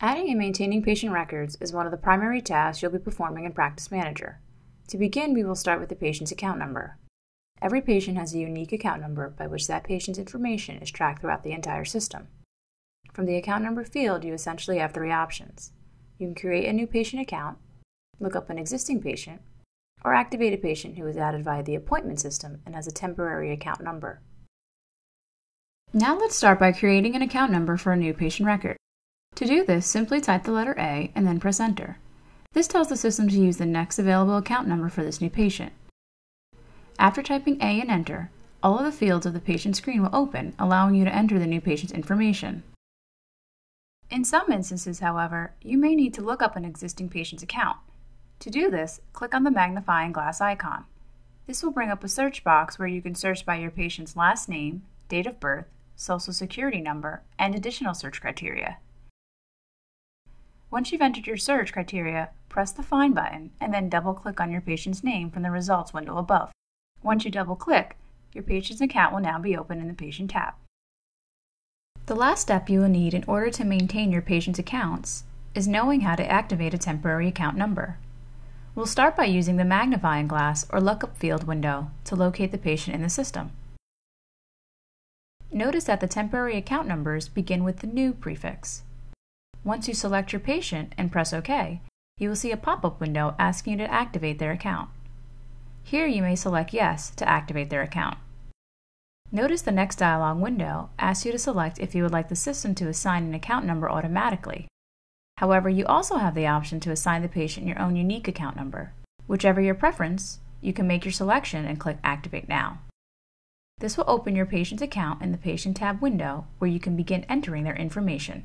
Adding and maintaining patient records is one of the primary tasks you'll be performing in Practice Manager. To begin, we will start with the patient's account number. Every patient has a unique account number by which that patient's information is tracked throughout the entire system. From the account number field, you essentially have three options. You can create a new patient account, look up an existing patient, or activate a patient who is added via the appointment system and has a temporary account number. Now let's start by creating an account number for a new patient record. To do this, simply type the letter A and then press Enter. This tells the system to use the next available account number for this new patient. After typing A and Enter, all of the fields of the patient screen will open, allowing you to enter the new patient's information. In some instances, however, you may need to look up an existing patient's account. To do this, click on the magnifying glass icon. This will bring up a search box where you can search by your patient's last name, date of birth, social security number, and additional search criteria. Once you've entered your search criteria, press the Find button and then double click on your patient's name from the results window above. Once you double click, your patient's account will now be open in the Patient tab. The last step you will need in order to maintain your patient's accounts is knowing how to activate a temporary account number. We'll start by using the magnifying glass or lookup field window to locate the patient in the system. Notice that the temporary account numbers begin with the new prefix. Once you select your patient and press OK, you will see a pop-up window asking you to activate their account. Here you may select Yes to activate their account. Notice the next dialog window asks you to select if you would like the system to assign an account number automatically. However, you also have the option to assign the patient your own unique account number. Whichever your preference, you can make your selection and click Activate Now. This will open your patient's account in the Patient tab window where you can begin entering their information.